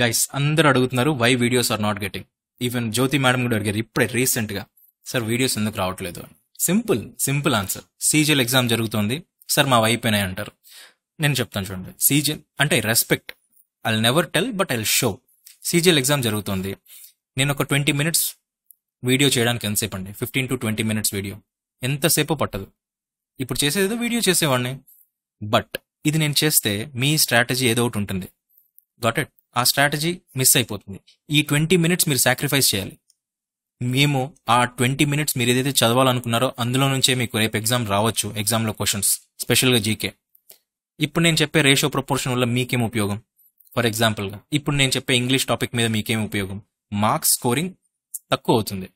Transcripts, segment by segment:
Guys అందరూ అడుగుతున్నారు why videos are not getting even Jyothi madam కూడా అడిగారు ఇప్పుడే రీసెంట్గా. సార్ వీడియోస్ ఎందుకు రావట్లేదు? అని. Simple simple answer CGL exam జరుగుతోంది. సార్ మా అయిపోయినాయి అంటారు? నేను చెప్తాను చూడండి. సీజిఎల్ అంటే respect I never tell but I show CGL exam జరుగుతోంది. నేను ఒక ట్వంటీ మినిట్స్ వీడియో చేయడానికి ఎంతసేపు అండి? Fifteen to twenty minutes video ఎంతసేపు పట్టదు? ఇప్పుడు చేసేదో వీడియో చేసేవాడిని. బట్ ఇది నేను చేస్తే మీ స్ట్రాటజీ ఏదో ఒకటి ఉంటుంది. గాట్ ఇట్ ఆ స్ట్రాటజీ మిస్ అయిపోతుంది. ఈ ట్వంటీ మినిట్స్ మీరు సాక్రిఫైస్ చేయాలి. మేము ఆ ట్వంటీ మినిట్స్ మీరు ఏదైతే చదవాలనుకున్నారో అందులో నుంచే మీకు రేపు ఎగ్జామ్ రావచ్చు ఎగ్జామ్లో క్వశ్చన్స్ స్పెషల్గా జీకే ఇప్పుడు నేను చెప్పే రేషియో ప్రపోర్షన్ వల్ల మీకేం ఉపయోగం? ఫర్ ఎగ్జాంపుల్గా ఇప్పుడు నేను చెప్పే ఇంగ్లీష్ టాపిక్ మీద మీకేం ఉపయోగం? మార్క్స్ స్కోరింగ్ తక్కువ అవుతుంది.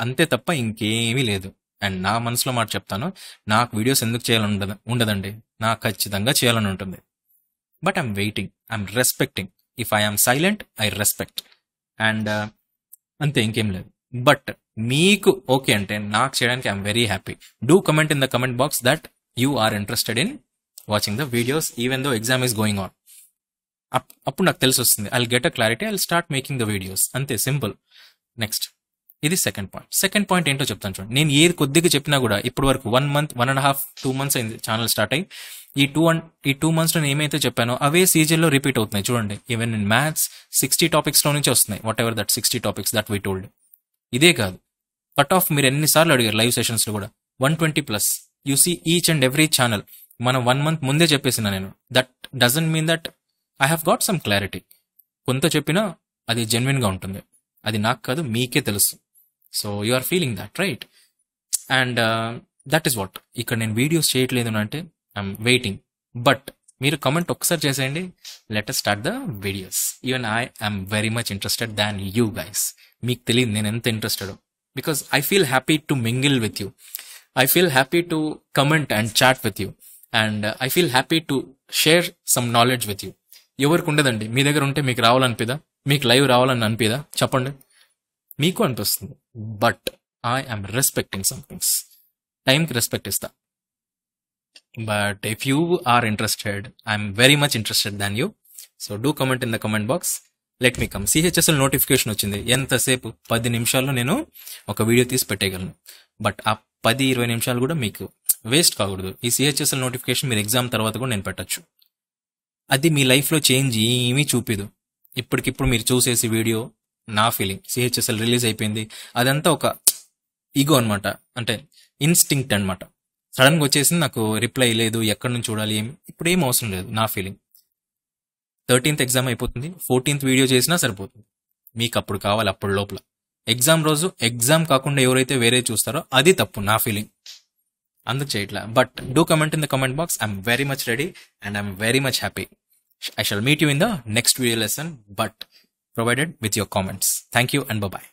అంతే తప్ప ఇంకేమీ లేదు. అండ్ నా మనసులో మాట చెప్తాను నాకు వీడియోస్ ఎందుకు చేయాలని ఉండదు ఉండదండి. నాకు ఖచ్చితంగా చేయాలని ఉంటుంది. But I'm waiting I'm respecting. If I'm silent I respect and అంతే ఇంకేం లేదు. బట్ మీకు ఓకే అంటే నాకు చేయడానికి I'm very happy do comment in the comment box that you are interested in watching the videos even though exam is going on అప్పుడు నాకు తెలిసి వస్తుంది. I get a clarity I start making the videos అంతే simple next ఇది second point second point ఏంటో చెప్తాను చూడండి. నేను ఏది కొద్దిగా చెప్పినా కూడా ఇప్పటి వరకు one month one and half two months అయింది ఛానల్ స్టార్ట్ అయ్యి. ఈ టూ ఈ టూ మంత్స్ నేను ఏమైతే చెప్పానో అవే సీజన్లో రిపీట్ అవుతున్నాయి. చూడండి ఈవెన్ ఇన్ మ్యాథ్స్ సిక్స్టీ టాపిక్స్లో నుంచి వస్తున్నాయి. Whatever that sixty topics that we told ఇదే కాదు. కట్ ఆఫ్ మీరు ఎన్నిసార్లు అడిగారు లైవ్ సెషన్స్లో కూడా? One twenty plus you see each and every channel మనం వన్ మంత్ ముందే చెప్పేసిన నేను. That doesn't mean that I have got some clarity కొంత చెప్పినా అది జెన్యున్గా ఉంటుంది. అది నాకు కాదు మీకే తెలుసు. So you are feeling that right and that is what ఇక్కడ నేను వీడియోస్ చేయట్లేదు అంటే ఐఎమ్ వెయిటింగ్ బట్ మీరు కమెంట్ ఒకసారి చేసేయండి. Let start the videos even I I'm very much interested than you guys మీకు తెలియదు నేను ఎంత interested because I feel happy to mingle with you I feel happy to comment and chat with you and I feel happy to share some knowledge with you ఎవరికి ఉండదండి. మీ దగ్గర ఉంటే మీకు రావాలనిపిదా? మీకు లైవ్ రావాలని అనిపిదా? చెప్పండి. మీకు అనిపిస్తుంది. But I am respecting somethings టైంకి రెస్పెక్ట్ ఇస్తా. But if you are interested I'm very much interested than you so do comment in the comment box let me come CHSL notification వచ్చింది. ఎంతసేపు? పది నిమిషాల్లో నేను ఒక వీడియో తీసి పెట్టేయగలను. బట్ ఆ పది ఇరవై నిమిషాలు కూడా మీకు వేస్ట్ కాకూడదు. ఈ సిహెచ్ఎస్ఎల్ నోటిఫికేషన్ మీరు ఎగ్జామ్ తర్వాత కూడా నేను పెట్టచ్చు. అది మీ లైఫ్లో చేంజ్ ఏమీ చూపిదు. ఇప్పటికిప్పుడు మీరు చూసేసి వీడియో నా ఫీలింగ్ సిహెచ్ఎస్ఎల్ రిలీజ్ అయిపోయింది. అదంతా ఒక ఈగో అనమాట అంటే ఇన్స్టింక్ట్ అనమాట సడన్గా వచ్చేసి నాకు రిప్లై లేదు ఎక్కడి నుంచి చూడాలి ఏం ఇప్పుడు ఏం అవసరం లేదు నా ఫీలింగ్. థర్టీన్త్ ఎగ్జామ్ అయిపోతుంది ఫోర్టీన్త్ వీడియో చేసినా సరిపోతుంది. మీకు అప్పుడు కావాలి అప్పుడు లోపల. ఎగ్జామ్ రోజు ఎగ్జామ్ కాకుండా ఎవరైతే వేరే చూస్తారో అది తప్పు నా ఫీలింగ్. అందుకు చేయట్లా. But do comment in the comment box. I'm very much ready and I'm very much happy. I shall meet you in the next video lesson but provided with your comments. Thank you and bye.